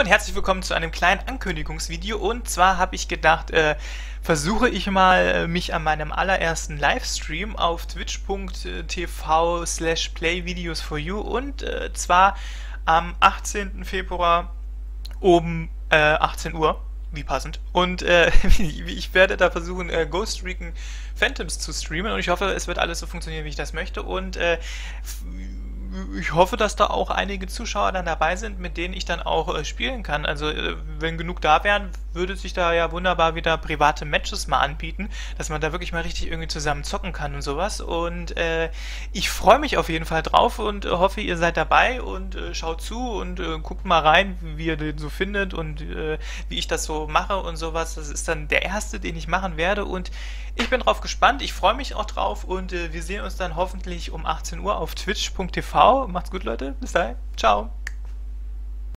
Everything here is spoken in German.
und herzlich willkommen zu einem kleinen Ankündigungsvideo. Und zwar habe ich gedacht, äh, versuche ich mal äh, mich an meinem allerersten Livestream auf twitch.tv slash playvideos for you und äh, zwar am 18. Februar um äh, 18 Uhr wie passend. Und äh, ich werde da versuchen, äh, Ghost Recon Phantoms zu streamen und ich hoffe, es wird alles so funktionieren, wie ich das möchte. Und äh, ich hoffe, dass da auch einige Zuschauer dann dabei sind, mit denen ich dann auch äh, spielen kann. Also äh, wenn genug da wären, würde sich da ja wunderbar wieder private Matches mal anbieten, dass man da wirklich mal richtig irgendwie zusammen zocken kann und sowas. Und äh, ich freue mich auf jeden Fall drauf und äh, hoffe, ihr seid dabei und äh, schaut zu und äh, guckt mal rein, wie ihr den so findet und wie ich das so mache und sowas. Das ist dann der erste, den ich machen werde und ich bin drauf gespannt. Ich freue mich auch drauf und wir sehen uns dann hoffentlich um 18 Uhr auf twitch.tv Macht's gut, Leute. Bis dahin. Ciao.